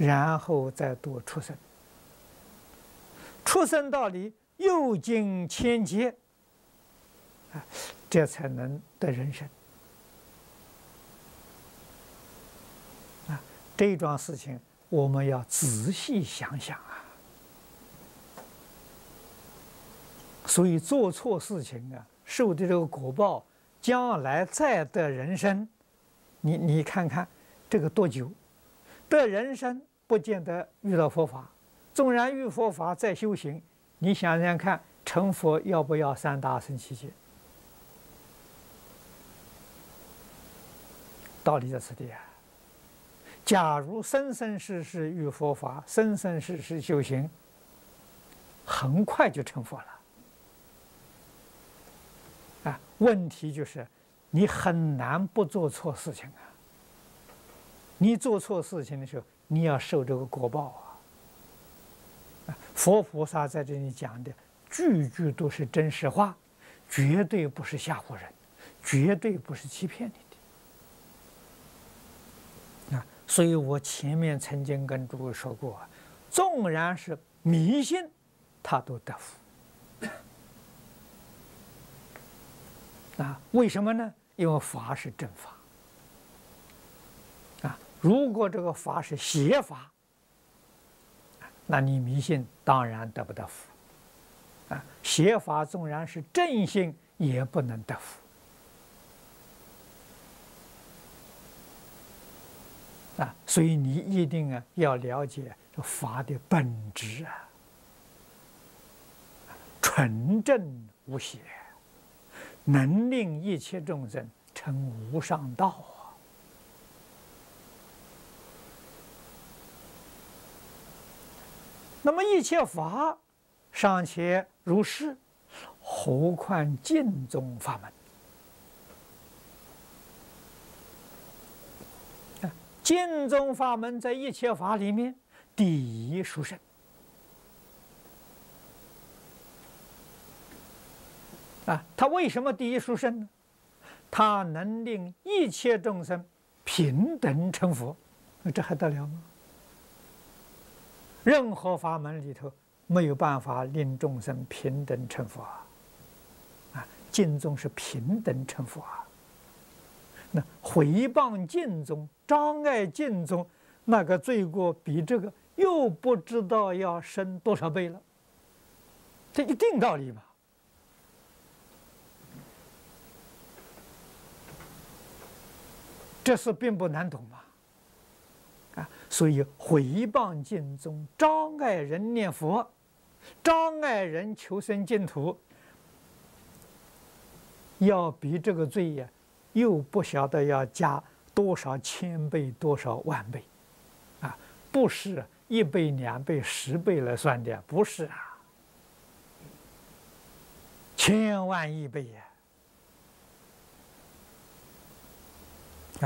然后再度出生，出生道理又经千劫，啊，这才能得人生。啊，这桩事情我们要仔细想想啊。所以做错事情啊，受的这个果报，将来再得人生，你你看看这个多久？得人生不见得遇到佛法，纵然遇佛法再修行，你想想看，成佛要不要三大圣七劫？道理在此地啊。假如生生世世遇佛法，生生世世修行，很快就成佛了。啊，问题就是你很难不做错事情啊！你做错事情的时候，你要受这个果报啊！佛菩萨在这里讲的句句都是真实话，绝对不是吓唬人，绝对不是欺骗你的啊！所以我前面曾经跟诸位说过，纵然是迷信，他都得福。啊，为什么呢？因为法是正法。如果这个法是邪法，那你迷信当然得不得福。啊，邪法纵然是正信，也不能得福。啊，所以你一定啊要了解这法的本质啊，纯正无邪。能令一切众生成无上道啊！那么一切法尚且如是，何况净宗法门？啊，净宗法门在一切法里面第一殊胜。啊，他为什么第一殊胜呢？他能令一切众生平等成佛，这还得了吗？任何法门里头没有办法令众生平等成佛啊！啊，净宗是平等成佛啊！那毁谤净宗、障碍净宗，那个罪过比这个又不知道要深多少倍了，这一定道理嘛？这事并不难懂嘛，所以毁谤净宗，障碍人念佛，障碍人求生净土，要比这个罪呀，又不晓得要加多少千倍、多少万倍，啊，不是一倍、两倍、十倍来算的，不是啊，千万亿倍呀。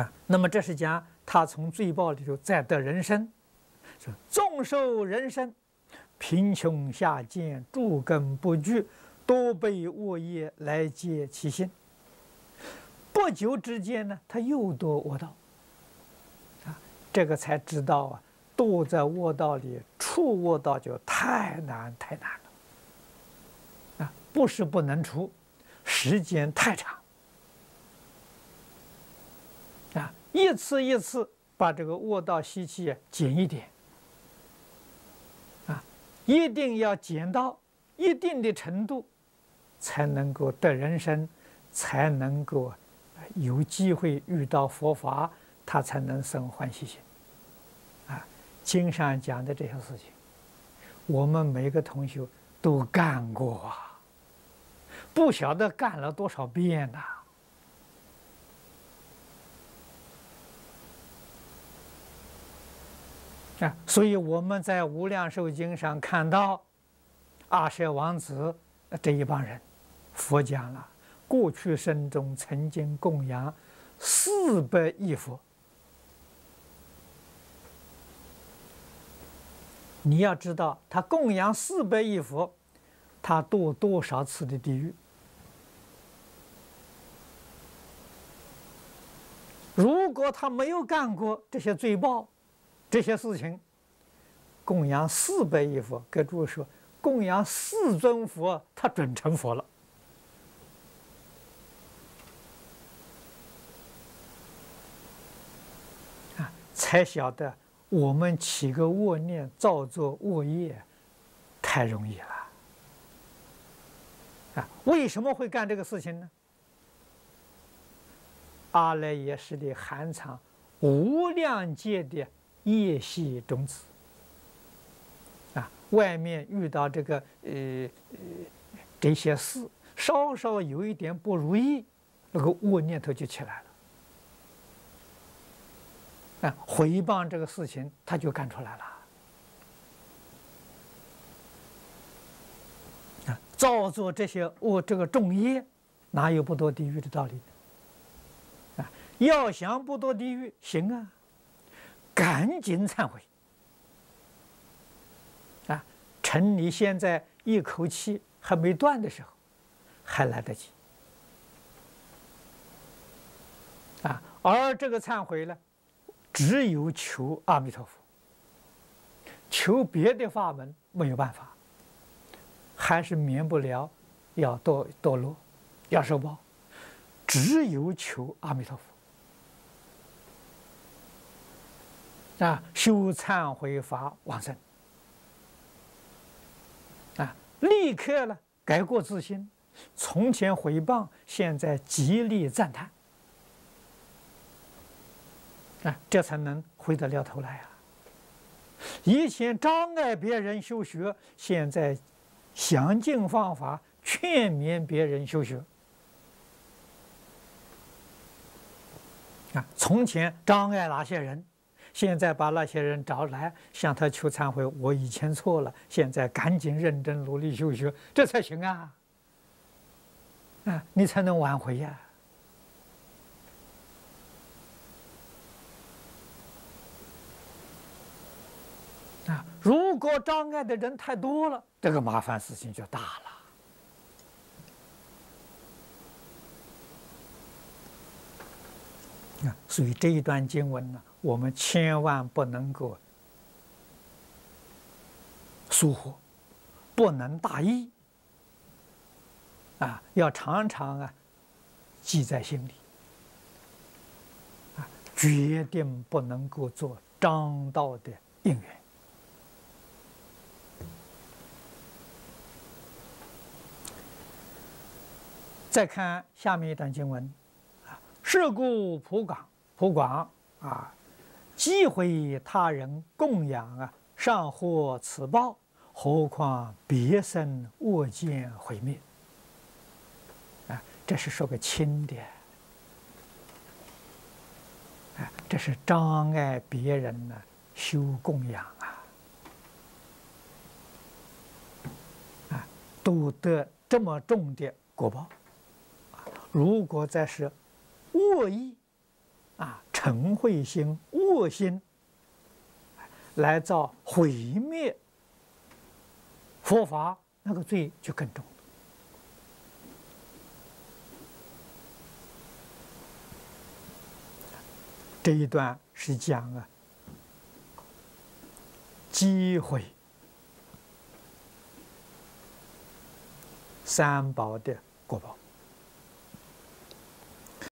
啊，那么这是讲他从罪报里头再得人生，是纵受人生，贫穷下贱，诸根不具，多被恶业来结其心。不久之间呢，他又堕恶道。啊，这个才知道啊，堕在恶道里，出恶道就太难太难了。啊，不是不能出，时间太长。一次一次把这个卧道吸气减一点，啊，一定要减到一定的程度，才能够得人生，才能够有机会遇到佛法，他才能生欢喜心。啊，经上讲的这些事情，我们每个同学都干过啊，不晓得干了多少遍呐。所以我们在《无量寿经》上看到，阿舍王子这一帮人，佛讲了，过去生中曾经供养四百亿佛。你要知道，他供养四百亿佛，他堕多少次的地狱？如果他没有干过这些罪报，这些事情供养四百亿佛，给诸位说，供养四尊佛，他准成佛了。啊，才晓得我们起个恶念，造作恶业，太容易了。啊，为什么会干这个事情呢？阿赖耶识的含藏无量界的业系种子。啊，外面遇到这个呃这些事，稍稍有一点不如意，那个恶念头就起来了。啊，回谤这个事情，他就干出来了。啊，造作这些恶这个重业，哪有不堕地狱的道理？啊，要想不堕地狱，行啊，赶紧忏悔。啊趁你现在一口气还没断的时候，还来得及。啊，而这个忏悔呢，只有求阿弥陀佛，求别的法门没有办法，还是免不了要堕堕落，要受报，只有求阿弥陀佛。啊，修忏悔法往生。啊立刻呢，改过自新，从前毁谤，现在极力赞叹，啊，这才能回得了头来啊！以前障碍别人修学，现在想尽方法劝勉别人修学。啊，从前障碍哪些人？现在把那些人找来，向他求忏悔。我以前错了，现在赶紧认真努力修学，这才行啊！啊，你才能挽回呀！啊，如果障碍的人太多了，这个麻烦事情就大了。啊，所以这一段经文呢。我们千万不能够疏忽，不能大意啊！要常常啊记在心里啊，决定不能够做张道的应援。再看下面一段经文，是故普广普广啊。忌讳他人供养啊，尚获此报，何况别生恶见毁灭？啊，这是说个轻的，啊，这是障碍别人呢修供养啊，啊，都得这么重的果报。如果再是恶意。啊，嗔恚心、恶心，来造毁灭佛法，那个罪就更重。这一段是讲啊，机会三宝的果报。